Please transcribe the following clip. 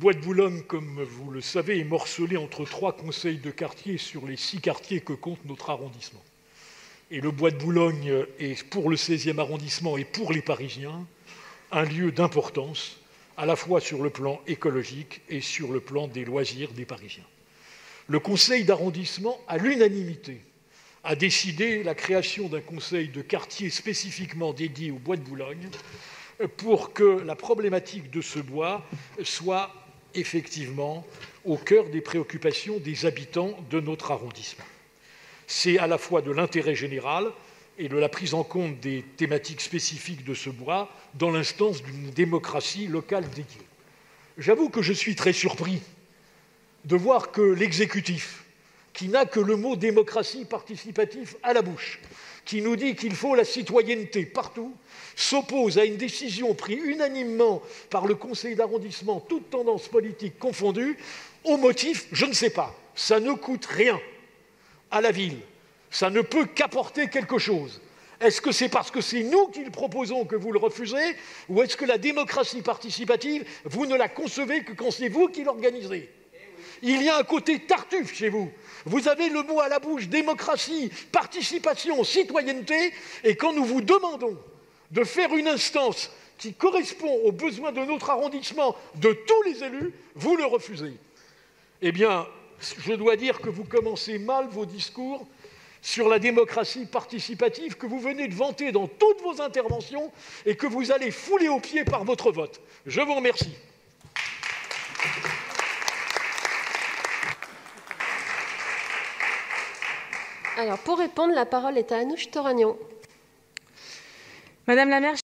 Bois de Boulogne, comme vous le savez, est morcelé entre trois conseils de quartier sur les six quartiers que compte notre arrondissement. Et le Bois de Boulogne est, pour le 16e arrondissement et pour les Parisiens, un lieu d'importance, à la fois sur le plan écologique et sur le plan des loisirs des Parisiens. Le conseil d'arrondissement, à l'unanimité, a décidé la création d'un conseil de quartier spécifiquement dédié au bois de Boulogne pour que la problématique de ce bois soit effectivement au cœur des préoccupations des habitants de notre arrondissement. C'est à la fois de l'intérêt général et de la prise en compte des thématiques spécifiques de ce bois dans l'instance d'une démocratie locale dédiée. J'avoue que je suis très surpris de voir que l'exécutif, qui n'a que le mot démocratie participative à la bouche, qui nous dit qu'il faut la citoyenneté partout, s'oppose à une décision prise unanimement par le conseil d'arrondissement, toutes tendances politiques confondues, au motif, je ne sais pas, ça ne coûte rien à la ville, ça ne peut qu'apporter quelque chose. Est-ce que c'est parce que c'est nous qui le proposons que vous le refusez Ou est-ce que la démocratie participative, vous ne la concevez que quand c'est vous qui l'organisez? Il y a un côté tartuffe chez vous. Vous avez le mot à la bouche démocratie, participation, citoyenneté, et quand nous vous demandons de faire une instance qui correspond aux besoins de notre arrondissement, de tous les élus, vous le refusez. Eh bien, je dois dire que vous commencez mal vos discours sur la démocratie participative que vous venez de vanter dans toutes vos interventions et que vous allez fouler aux pieds par votre vote. Je vous remercie. Alors, pour répondre, la parole est à Anouche Toragnon. Madame la maire,